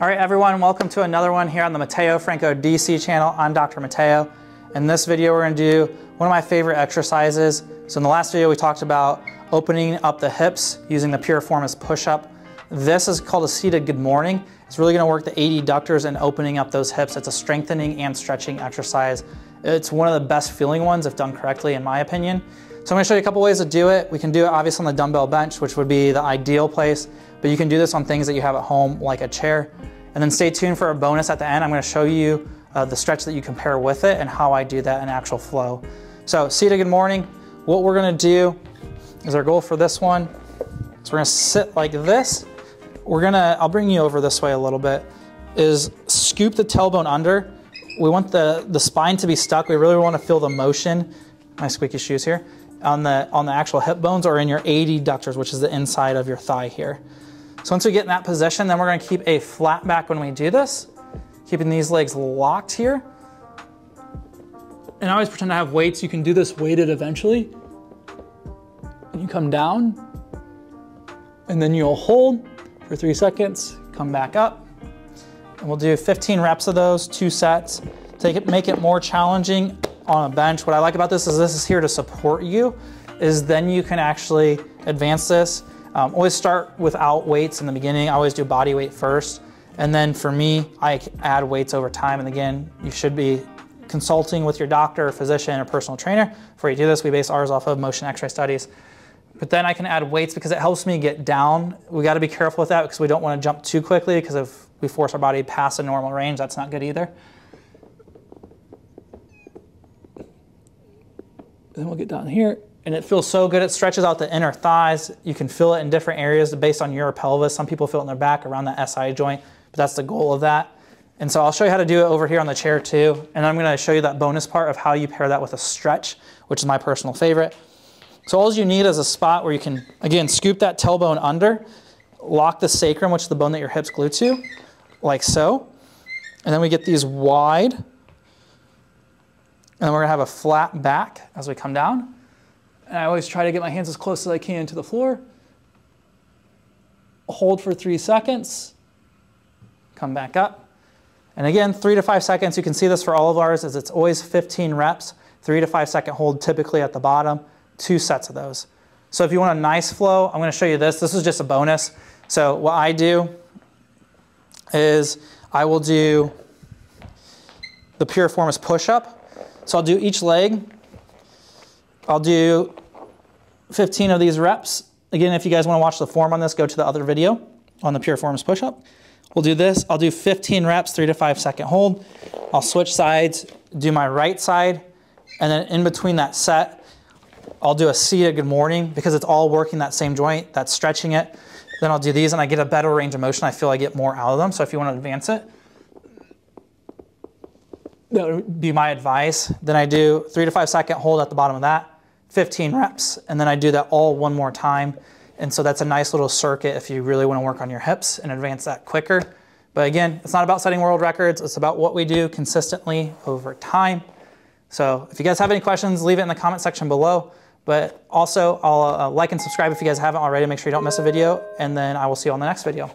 All right, everyone, welcome to another one here on the Mateo Franco DC channel. I'm Dr. Mateo. In this video, we're gonna do one of my favorite exercises. So in the last video, we talked about opening up the hips using the piriformis push-up. This is called a seated good morning. It's really gonna work the adductors and opening up those hips. It's a strengthening and stretching exercise. It's one of the best feeling ones if done correctly, in my opinion. So I'm gonna show you a couple ways to do it. We can do it obviously on the dumbbell bench, which would be the ideal place, but you can do this on things that you have at home, like a chair. And then stay tuned for a bonus at the end. I'm gonna show you uh, the stretch that you compare with it and how I do that in actual flow. So seated good morning. What we're gonna do is our goal for this one. So we're gonna sit like this. We're gonna, I'll bring you over this way a little bit, is scoop the tailbone under. We want the, the spine to be stuck. We really wanna feel the motion, my squeaky shoes here, on the, on the actual hip bones or in your adductors, which is the inside of your thigh here. So once we get in that position, then we're gonna keep a flat back when we do this, keeping these legs locked here. And I always pretend I have weights. You can do this weighted eventually. And you come down, and then you'll hold for three seconds, come back up. And we'll do 15 reps of those, two sets. Take it, make it more challenging on a bench. What I like about this is this is here to support you, is then you can actually advance this um, always start without weights in the beginning. I always do body weight first. And then for me, I add weights over time. And again, you should be consulting with your doctor, or physician, or personal trainer before you do this. We base ours off of motion x-ray studies. But then I can add weights because it helps me get down. We got to be careful with that because we don't want to jump too quickly because if we force our body past a normal range, that's not good either. Then we'll get down here and it feels so good. It stretches out the inner thighs. You can feel it in different areas based on your pelvis. Some people feel it in their back around the SI joint, but that's the goal of that. And so I'll show you how to do it over here on the chair too. And I'm gonna show you that bonus part of how you pair that with a stretch, which is my personal favorite. So all you need is a spot where you can, again, scoop that tailbone under, lock the sacrum, which is the bone that your hips glue to, like so. And then we get these wide. And then we're gonna have a flat back as we come down. And I always try to get my hands as close as I can to the floor. Hold for three seconds. Come back up. And again, three to five seconds. You can see this for all of ours is it's always 15 reps, three to five second hold typically at the bottom, two sets of those. So if you want a nice flow, I'm gonna show you this. This is just a bonus. So what I do is I will do the piriformis push-up. So I'll do each leg. I'll do 15 of these reps. Again, if you guys want to watch the form on this, go to the other video on the piriformis push-up. We'll do this. I'll do 15 reps, three to five second hold. I'll switch sides, do my right side, and then in between that set, I'll do a seated good morning because it's all working that same joint, that's stretching it. Then I'll do these and I get a better range of motion. I feel I get more out of them. So if you want to advance it, that would be my advice. Then I do three to five second hold at the bottom of that. 15 reps, and then I do that all one more time. And so that's a nice little circuit if you really want to work on your hips and advance that quicker. But again, it's not about setting world records. It's about what we do consistently over time. So if you guys have any questions, leave it in the comment section below. But also, I'll uh, like and subscribe if you guys haven't already. Make sure you don't miss a video. And then I will see you on the next video.